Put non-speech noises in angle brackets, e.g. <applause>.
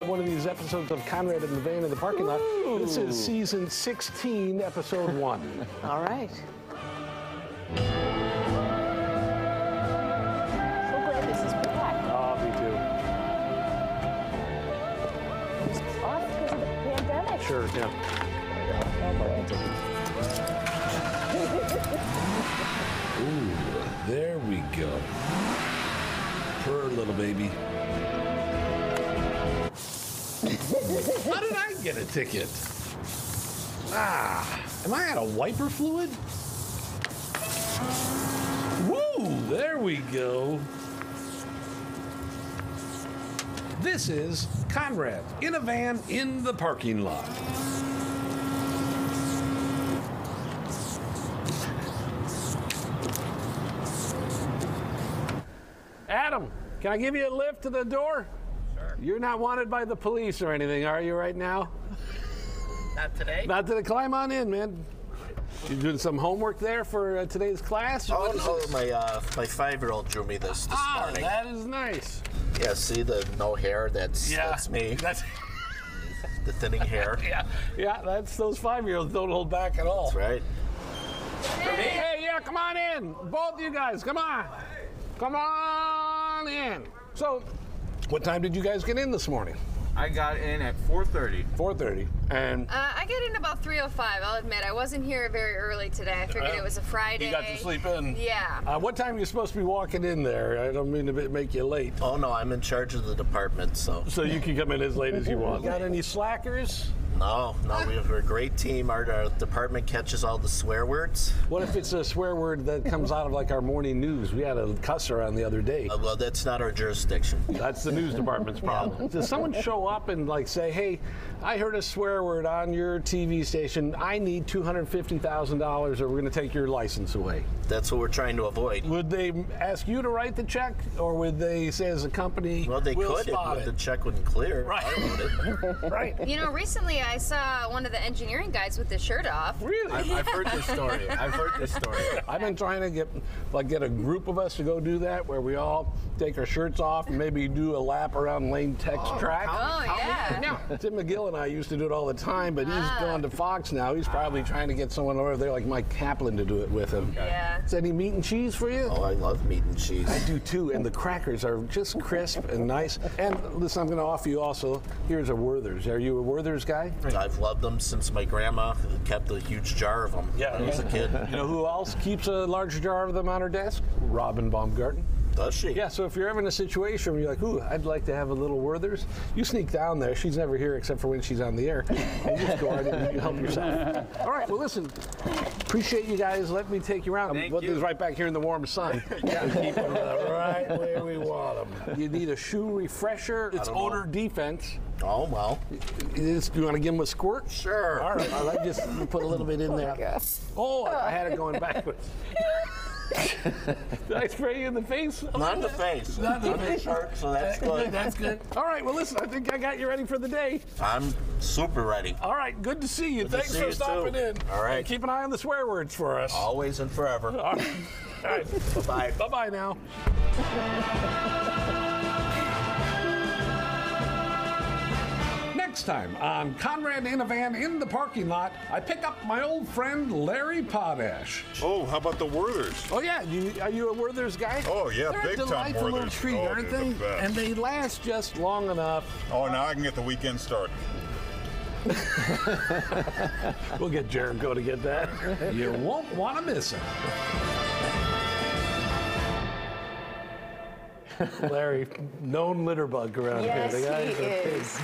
One of these episodes of Konrad in the Van in the parking lot. This is season 16, episode one. <laughs> All right. So glad this is back. Oh, me Off because of the pandemic. Sure, yeah. <laughs> Ooh, there we go. Purr, little baby. How did I get a ticket? Ah, am I out of wiper fluid? Woo, there we go. This is Konrad in a van in the parking lot. Adam, can I give you a lift to the door? Sure. You're not wanted by the police or anything, are you, right now? Not today. Not to climb on in, man. You doing some homework there for uh, today's class? Oh no, my uh, my five-year-old drew me this this Ah, morning. that is nice. Yeah, see the no hair? That's that's me. <laughs> That's <laughs> the thinning hair. <laughs> yeah, yeah. That's those five-year-olds don't hold back at all. That's right. Hey, yeah, come on in, both of you guys. Come on, come on in. So, what time did you guys get in this morning? I got in at 4:30. 4:30. And Uh, I get in about 3:05. I'll admit I wasn't here very early today. I figured it was a Friday. you got to sleep in. Yeah. Uh, what time are you supposed to be walking in there? I don't mean to make you late. Oh no, I'm in charge of the department, so So you can come in as late as you <laughs> want. Got any slackers? No, no, we have a great team. Our, our department catches all the swear words. What if it's a swear word that comes out of like our morning news? We had a cusser on the other day. Uh, well, that's not our jurisdiction. That's the news department's problem. Does someone show up and like say, "Hey, I heard a swear word on your TV station. I need two hundred fifty thousand dollars, or we're going to take your license away"? That's what we're trying to avoid. Would they ask you to write the check, or would they say, as a company, Well, they we'll could spot if the it? check wouldn't clear. Right. I wrote it. right? You know, recently I saw one of the engineering guys with his shirt off. Really? I've, I've heard this story. I've heard this story. <laughs> I've been trying to get like get a group of us to go do that, where we all take our shirts off and maybe do a lap around Lane Tech's track. Oh yeah. Yeah, Tim McGill and I used to do it all the time, but he's Ah. gone to Fox now. He's probably trying to get someone over there like Mike Kaplan to do it with him. Yeah. Is any meat and cheese for you? Oh, I love meat and cheese. I do too, and the crackers are just crisp and nice. And listen, I'm going to offer you also. Here's a Werther's. Are you a Werther's guy? I've loved them since my grandma kept a huge jar of them. Yeah. when I was a kid. You know who else keeps a large jar of them on her desk? Robin Baumgarten. Does she? Yeah, so if you're ever in a situation where you're like, ooh, I'd like to have a little Werther's, you sneak down there. She's never here except for when she's on the air. And you just go right in and you help yourself. <laughs> All right, well, listen, appreciate you guys. Let me take you around. Thank Put you. these right back here in the warm sun. <laughs> yeah. Keep them <laughs> right where we want them. You need a shoe refresher. It's don't know. odor defense. Oh well. Is, do you want to give him a squirt? Sure. All right, I'll just put a little bit in oh there. Oh, I had it going backwards. Did I spray you in the face? Not in the face. Not in the face. shirt, so that's good. That's good. All right, well, listen, I think I got you ready for the day. I'm super ready. All right, good to see you. to Thanks see for you, stopping too. in. All right. And keep an eye on the swear words for us. Always and forever. All right. <laughs> All right. Bye. Bye bye now. Next time on Konrad in a Van in the parking lot, I pick up my old friend Larry Potash. Oh, how about the Werthers? Oh yeah, you, are you a Werther's guy? Oh, yeah, They're big a time delightful little Werther's. treat, Oh, aren't they're the best. And they last just long enough. Oh, now I can get the weekend started. <laughs> We'll get Jericho to get that. <laughs> you won't want to miss it. Larry, known litter bug around Yes, here. The he guy's a pig. is.